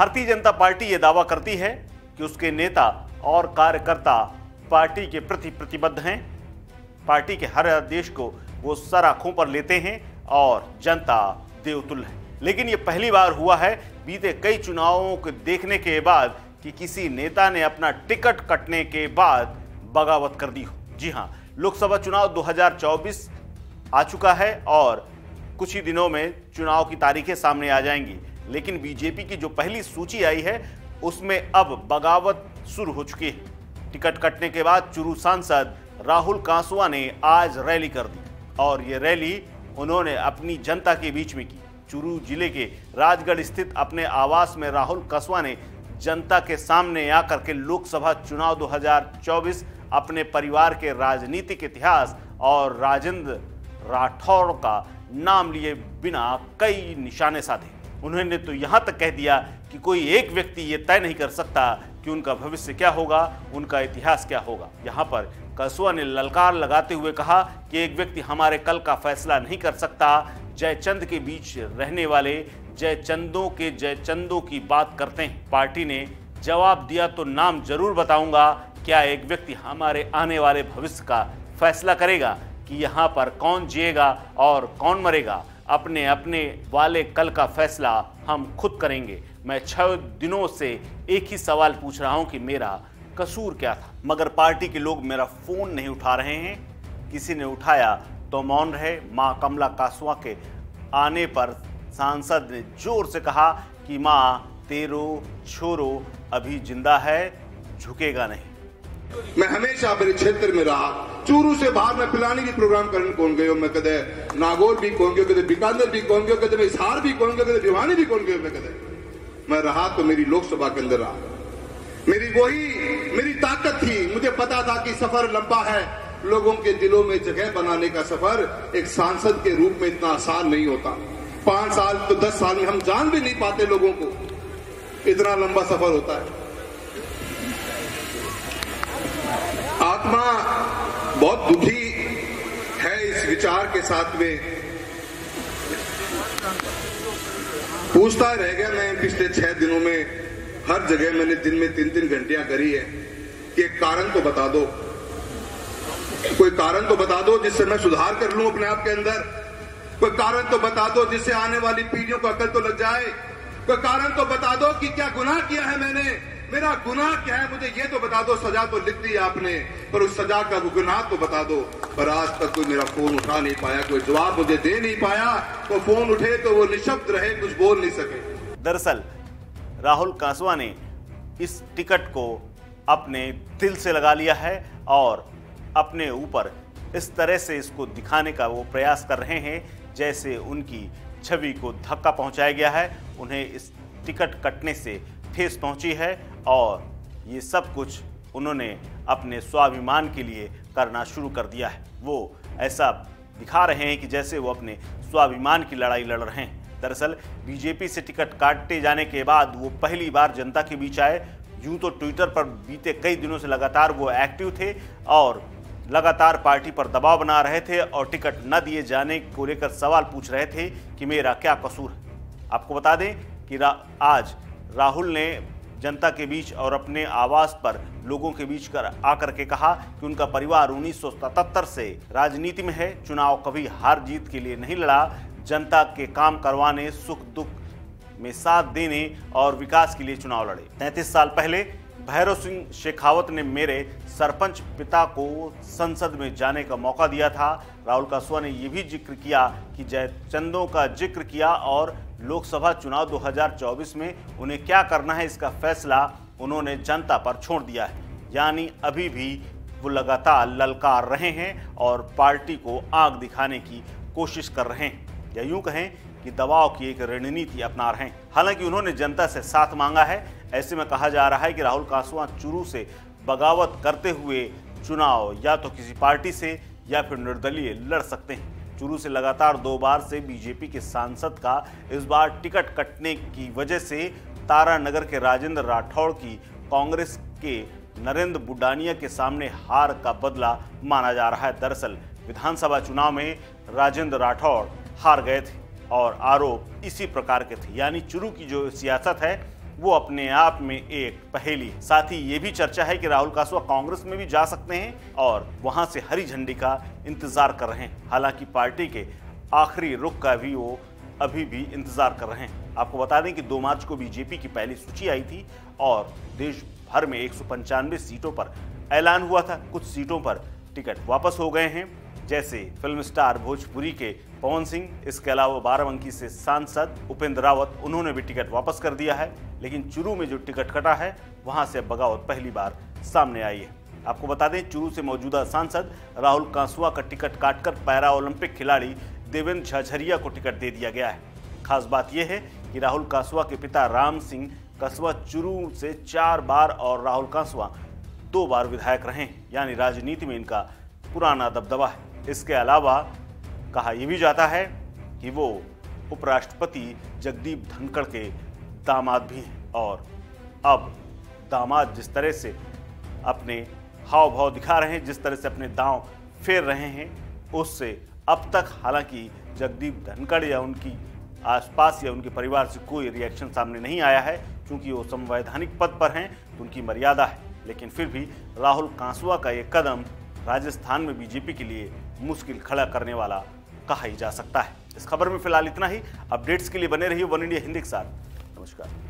Bharatiya Janata party ये दावा करती है कि उसके नेता और कार्यकर्ता पार्टी के प्रति प्रतिबद्ध हैं। पार्टी के हर आदेश को वो सर आँखों पर लेते हैं और जनता देवतुल है। लेकिन ये पहली बार हुआ है, बीते कई चुनावों को देखने के बाद कि किसी नेता ने अपना टिकट कटने के बाद बगावत कर दी हो। जी हाँ लोकसभा चुनाव 2024 आ चुका है और कुछ ही दिनों में चुनाव की तारीखें सामने आ जाएँगी। लेकिन बीजेपी की जो पहली सूची आई है, उसमें अब बगावत शुरू हो चुकी है। टिकट कटने के बाद चुरू सांसद राहुल कांसुआ ने आज रैली कर दी और ये रैली उन्होंने अपनी जनता के बीच में की। चुरू ज़िले के राजगढ़ स्थित अपने आवास में राहुल कस्वा ने जनता के सामने आकर के लोकसभा चुनाव 2024 अपने परिवार के राजनीतिक इतिहास और राजेंद्र राठौर का नाम लिए बिना कई निशाने साधे। उन्होंने तो यहाँ तक कह दिया कि कोई एक व्यक्ति ये तय नहीं कर सकता कि उनका भविष्य क्या होगा, उनका इतिहास क्या होगा। यहाँ पर कसुआ ने ललकार लगाते हुए कहा कि एक व्यक्ति हमारे कल का फैसला नहीं कर सकता। जयचंद के बीच रहने वाले जयचंदों के जयचंदों की बात करते हैं। पार्टी ने जवाब दिया तो नाम ज़रूर बताऊँगा, क्या एक व्यक्ति हमारे आने वाले भविष्य का फैसला करेगा कि यहाँ पर कौन जिएगा और कौन मरेगा। अपने अपने वाले कल का फैसला हम खुद करेंगे। मैं छह दिनों से एक ही सवाल पूछ रहा हूँ कि मेरा कसूर क्या था? मगर पार्टी के लोग मेरा फ़ोन नहीं उठा रहे हैं। किसी ने उठाया तो मौन रहे। माँ कमला कासवा के आने पर सांसद ने ज़ोर से कहा कि माँ, तेरो, छोरो, अभी ज़िंदा है, झुकेगा नहीं। मैं हमेशा मेरे क्षेत्र में रहा। चूरू से बाहर मैं पिलानी भी प्रोग्राम करने कौन गयो मैं कदे नागौर भी कौन गयो कदे बीकानेर भी कौन गयो कदे मैं हिसार भी कौन गयो कदे भिवानी भी कौन गयो मैं कदे मैं रहा तो मेरी लोकसभा के अंदर रहा। मेरी वही मेरी ताकत थी। मुझे पता था कि सफ़र लंबा है। लोगों के दिलों में जगह बनाने का सफ़र एक सांसद के रूप में इतना आसान नहीं होता। पाँच साल तो दस साल में हम जान भी नहीं पाते लोगों को। इतना लंबा सफ़र होता है। आत्मा बहुत दुखी है इस विचार के साथ में। पूछता रह गया मैं पिछले छह दिनों में, हर जगह मैंने दिन में तीन तीन घंटियाँ करी है कि कारण तो बता दो। कोई कारण तो बता दो जिससे मैं सुधार कर लूँ अपने आप के अंदर? कोई कारण तो बता दो जिससे आने वाली पीढ़ियों को अकल तो लग जाए? कोई कारण तो बता दो कि क्या गुनाह किया है मैंने? मेरा गुनाह क्या है? मुझे ये तो बता दो, सजा तो लिख दी आपने, पर उस सजा का गुनाह तो बता दो। पर आज तक कोई मेरा फ़ोन उठा नहीं पाया, कोई जवाब मुझे दे नहीं पाया। वो फ़ोन उठे तो वो निशब्द रहे, कुछ बोल नहीं सके। दरअसल, राहुल कांसवा ने इस टिकट को अपने दिल से लगा लिया है और अपने ऊपर इस तरह से इसको दिखाने का वो प्रयास कर रहे हैं, जैसे उनकी छवि को धक्का पहुँचाया गया है। उन्हें इस टिकट कटने से ठेस पहुँची है और ये सब कुछ उन्होंने अपने स्वाभिमान के लिए करना शुरू कर दिया है। वो ऐसा दिखा रहे हैं कि जैसे वो अपने स्वाभिमान की लड़ाई लड़ रहे हैं। दरअसल, बीजेपी से टिकट काटे जाने के बाद वो पहली बार जनता के बीच आए। यूँ तो ट्विटर पर बीते कई दिनों से लगातार वो एक्टिव थे और लगातार पार्टी पर दबाव बना रहे थे और टिकट न दिए जाने को लेकर सवाल पूछ रहे थे कि मेरा क्या कसूर है। आपको बता दें कि आज राहुल ने जनता के बीच और अपने आवास पर लोगों के बीच कर, आकर के कहा कि उनका परिवार 1977 से राजनीति में है। चुनाव कभी हार जीत के लिए नहीं लड़ा। जनता के काम करवाने, सुख दुख में साथ देने और विकास के लिए चुनाव लड़े। तैंतीस साल पहले भैरव सिंह शेखावत ने मेरे सरपंच पिता को संसद में जाने का मौका दिया था। राहुल कासुआ ने यह भी ज़िक्र किया कि जयचंदों का ज़िक्र किया और लोकसभा चुनाव 2024 में उन्हें क्या करना है इसका फैसला उन्होंने जनता पर छोड़ दिया है। यानी अभी भी वो लगातार ललकार रहे हैं और पार्टी को आग दिखाने की कोशिश कर रहे हैं। या यूँ कहें कि दबाव की एक रणनीति अपना रहे हैं। हालाँकि उन्होंने जनता से साथ मांगा है। ऐसे में कहा जा रहा है कि राहुल कासुआ चुरू से बगावत करते हुए चुनाव या तो किसी पार्टी से या फिर निर्दलीय लड़ सकते हैं। चुरू से लगातार दो बार से बीजेपी के सांसद का इस बार टिकट कटने की वजह से तारानगर के राजेंद्र राठौड़ की कांग्रेस के नरेंद्र बुडानिया के सामने हार का बदला माना जा रहा है। दरअसल, विधानसभा चुनाव में राजेंद्र राठौड़ हार गए थे और आरोप इसी प्रकार के थे। यानी चुरू की जो सियासत है वो अपने आप में एक पहेली। साथ ही ये भी चर्चा है कि राहुल कासवा कांग्रेस में भी जा सकते हैं और वहाँ से हरी झंडी का इंतज़ार कर रहे हैं। हालाँकि पार्टी के आखिरी रुख का भी वो अभी भी इंतज़ार कर रहे हैं। आपको बता दें कि 2 मार्च को बीजेपी की पहली सूची आई थी और देश भर में एक सौ पंचानवे सीटों पर ऐलान हुआ था। कुछ सीटों पर टिकट वापस हो गए हैं। जैसे फ़िल्म स्टार भोजपुरी के पवन सिंह, इसके अलावा बाराबंकी से सांसद उपेंद्र रावत, उन्होंने भी टिकट वापस कर दिया है। लेकिन चुरू में जो टिकट कटा है, वहाँ से बगावत पहली बार सामने आई है। आपको बता दें, चुरू से मौजूदा सांसद राहुल कांसुआ का टिकट काटकर पैरा ओलंपिक खिलाड़ी देवेंद्र झाझरिया को टिकट दे दिया गया है। खास बात यह है कि राहुल कांसुआ के पिता राम सिंह कस्बा चुरू से चार बार और राहुल कांसुआ दो बार विधायक रहे यानी राजनीति में इनका पुराना दबदबा है। इसके अलावा कहा यह भी जाता है कि वो उपराष्ट्रपति जगदीप धनखड़ के दामाद भी हैं और अब दामाद जिस तरह से अपने हाव भाव दिखा रहे हैं, जिस तरह से अपने दांव फेर रहे हैं, उससे अब तक हालाँकि जगदीप धनखड़ या उनकी आसपास या उनके परिवार से कोई रिएक्शन सामने नहीं आया है, क्योंकि वो संवैधानिक पद पर हैं तो उनकी मर्यादा है। लेकिन फिर भी राहुल कांसुआ का ये कदम राजस्थान में बीजेपी के लिए मुश्किल खड़ा करने वाला कहा ही जा सकता है। इस खबर में फ़िलहाल इतना ही। अपडेट्स के लिए बने रहिए वन इंडिया हिंदी के साथ। नमस्कार।